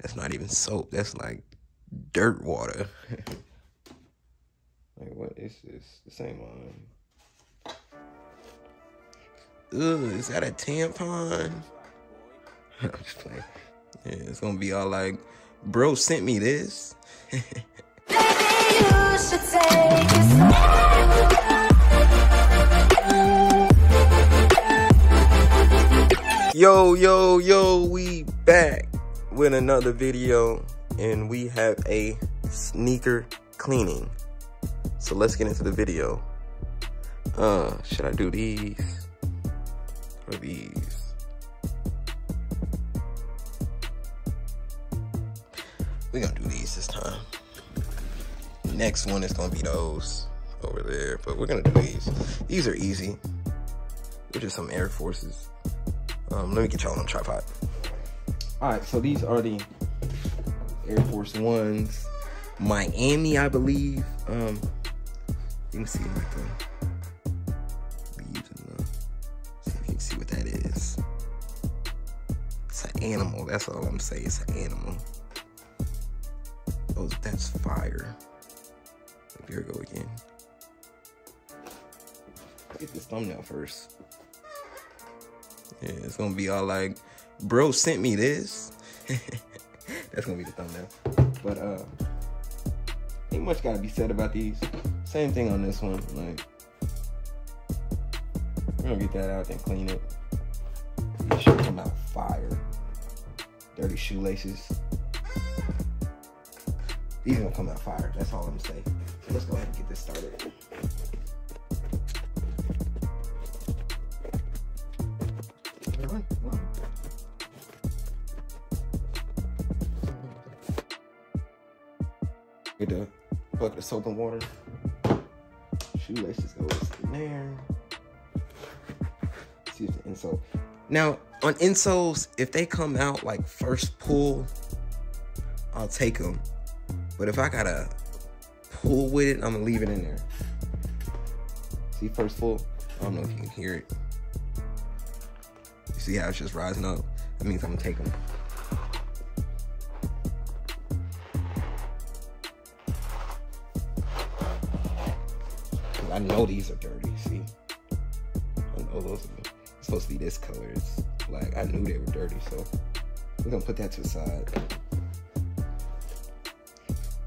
That's not even soap. That's like dirt water. like what is this? The same one. Ugh, is that a tampon? I'm just playing. Yeah, it's gonna be all like, bro sent me this. yo, yo, yo, we back with another video and we have a sneaker cleaning. So let's get into the video. Uh, should I do these or these? We're gonna do these this time. Next one is gonna be those over there, but we're gonna do these. These are easy. They're just some Air Forces. Um, let me get y'all on tripod. All right, so these are the Air Force Ones, Miami, I believe. Um, you can see like the leaves if you can see what that is. It's an animal. That's all I'm saying. It's an animal. Oh, that's fire. Here we go again. Get this thumbnail first. Yeah, it's gonna be all like, bro sent me this. That's gonna be the thumbnail. But uh ain't much gotta be said about these. Same thing on this one. Like we're gonna get that out and clean it. These should come out fire. Dirty shoelaces. These gonna come out fire. That's all I'm saying. So let's go ahead and get this started. Get a bucket of soap and water. Shoelaces goes in there. See if the insole. Now on insoles, if they come out like first pull, I'll take them. But if I gotta pull with it, I'm gonna leave it in there. See first pull? I don't know if you can hear it. You see how it's just rising up? That means I'm gonna take them. Know these are dirty, see? I know those are supposed to be this color. It's black. I knew they were dirty, so we're gonna put that to the side.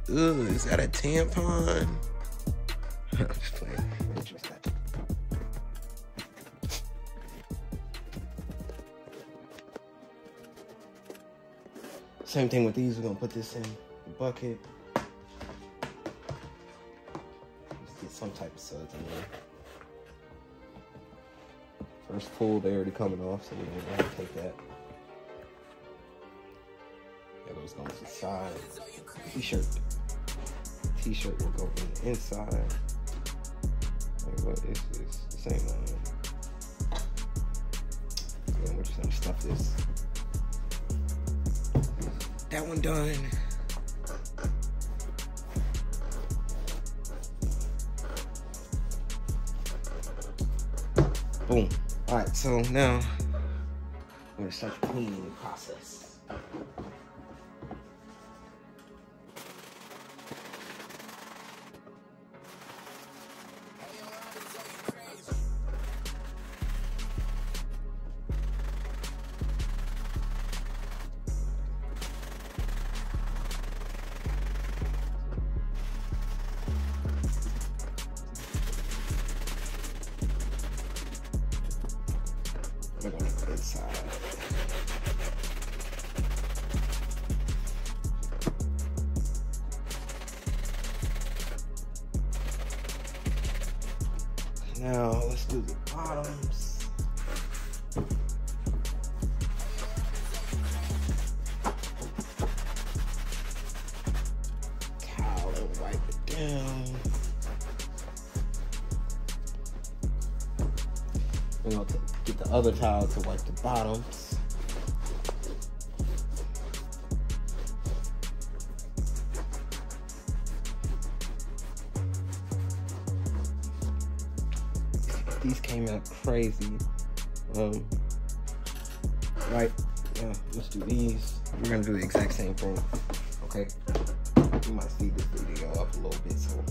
Ugh, is that a tampon? I'm just playing. Same thing with these. We're gonna put this in the bucket. Some type of suds in there. First pull, they already coming off, so we're gonna go and take that. Yeah, those going to the side. T-shirt. T-shirt will go in the inside. Wait, what is this? The same one. Yeah, we're just gonna stuff this. That one done. Boom. All right, so now we're gonna start the cleaning process. We're gonna inside. Other towel to wipe the bottoms. These came out crazy. Um, right, yeah, let's do these. we're gonna do the exact same thing. Okay. You might see this video up a little bit, so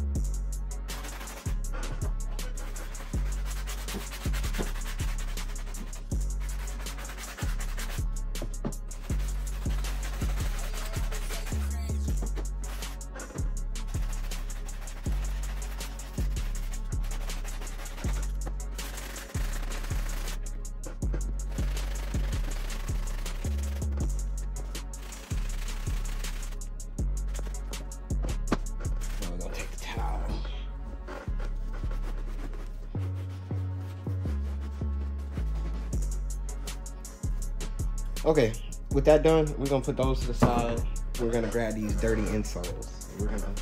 Okay, with that done, we're gonna put those to the side. We're gonna grab these dirty insoles. We're gonna.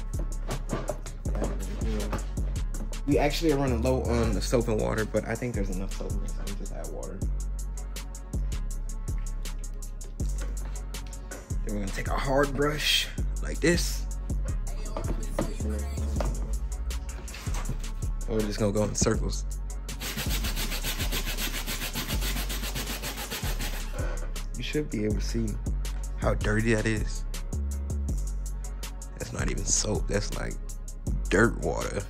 We actually are running low on the soap and water, but I think there's enough soap in we just add water. Then we're gonna take a hard brush like this. We're just gonna go in circles. Should be able to see how dirty that is. That's not even soap, that's like dirt water.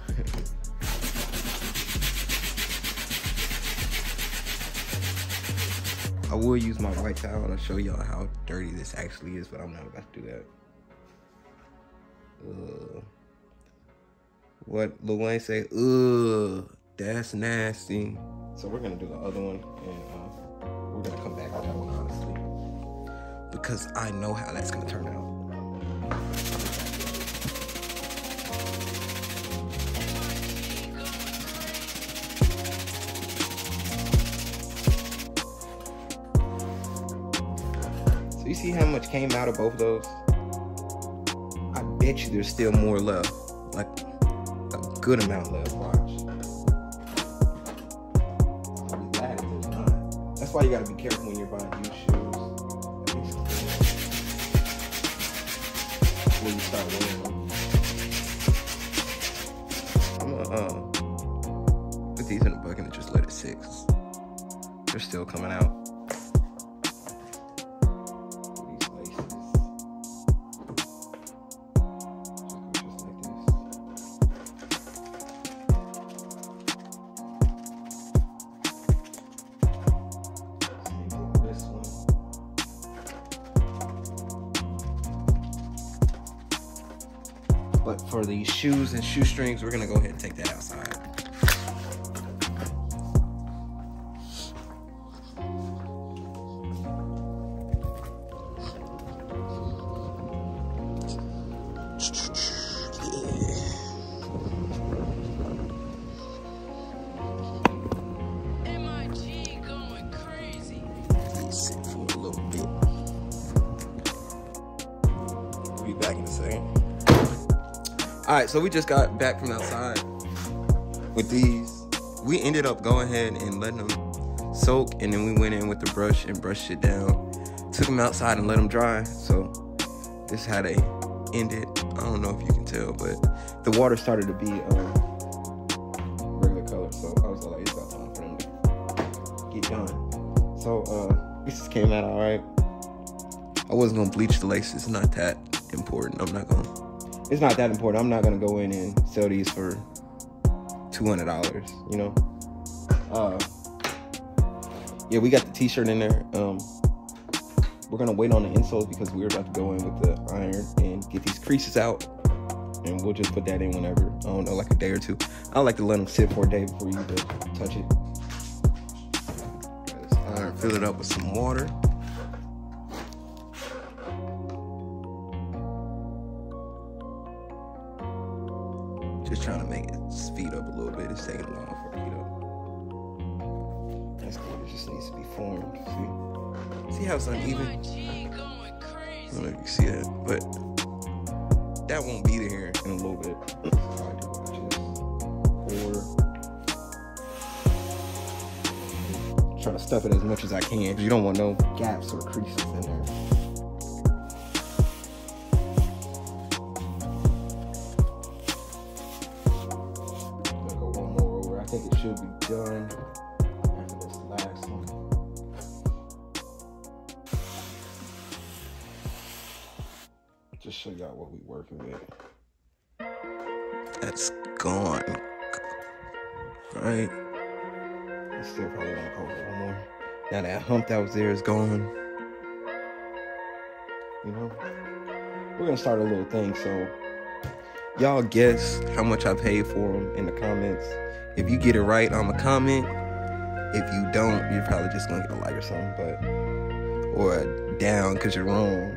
I will use my white towel to show y'all how dirty this actually is, but I'm not about to do that. Ugh. What Lil Wayne say? Ugh, that's nasty. So we're gonna do the other one, and uh, we're gonna come back because I know how that's gonna turn out. So you see how much came out of both of those? I bet you there's still more left. Like a good amount left. Watch. I'll be glad if there's not. That's why you gotta be careful when you're buying new shoes. When you start wearing them. I'm gonna uh, put these in a bucket and just let it. 'cause They're still coming out. But for the shoes and shoestrings, we're gonna go ahead and take that outside. All right, so we just got back from outside with these. We ended up going ahead and letting them soak, and then we went in with the brush and brushed it down. Took them outside and let them dry. So this is how they ended. I don't know if you can tell, but the water started to be um, regular color. So I was like, it's about time for them to get done. So uh this just came out all right. I wasn't gonna bleach the laces. It's not that important. I'm not gonna. It's not that important. I'm not gonna go in and sell these for two hundred dollars. You know. Uh. Yeah, we got the T-shirt in there. Um. We're gonna wait on the insoles because we're about to go in with the iron and get these creases out, and we'll just put that in whenever. I don't know, like a day or two. I like to let them sit for a day before you touch it. Iron, fill it up with some water. Just trying to make it speed up a little bit. It's taking long for it to heat up. That's good. It just needs to be formed. See? See how it's uneven? I don't know if you see that, but that won't be there in a little bit. I'll do watch this. Pour. Try to stuff it as much as I can. 'cause You don't want no gaps or creases in there. Should be done this last one. to show y'all what we working with. That's gone. Right? It's still probably gonna a little more. Now that hump that was there is gone. You know? We're gonna start a little thing, so y'all guess how much I paid for them in the comments. If you get it right, I'm a comment. If you don't, you're probably just gonna get a like or something, but or a down because you're wrong.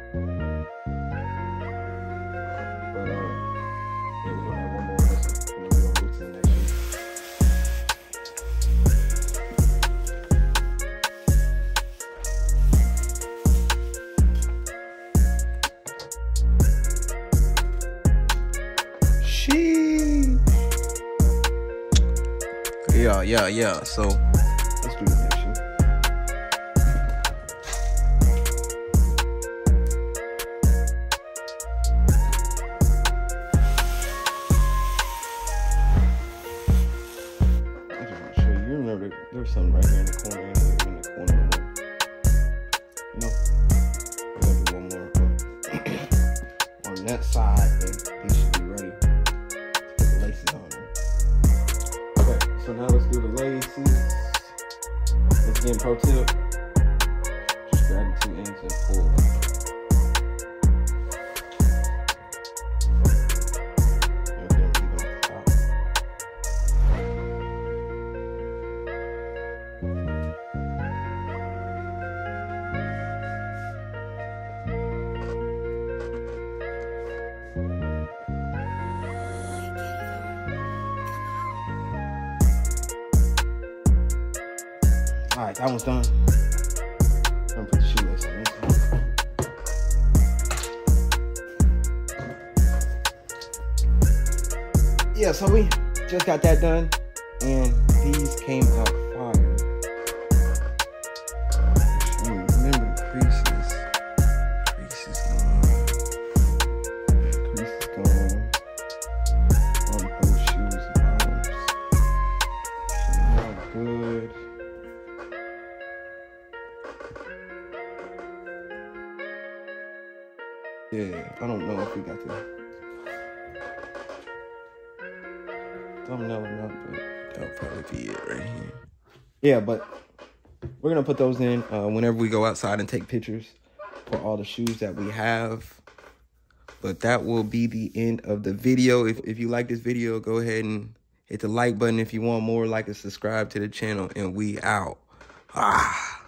Yeah, yeah. So so now let's do the laces. Let's get pro tip. That one's done. I'm gonna put the shoelace on this one. Yeah, so we just got that done, and these came out fire. Not, but that'll probably be it right here. Yeah, but we're gonna put those in uh, whenever we go outside and take pictures for all the shoes that we have. But that will be the end of the video. If if you like this video, go ahead and hit the like button. If you want more, like and subscribe to the channel, and we out. Ah.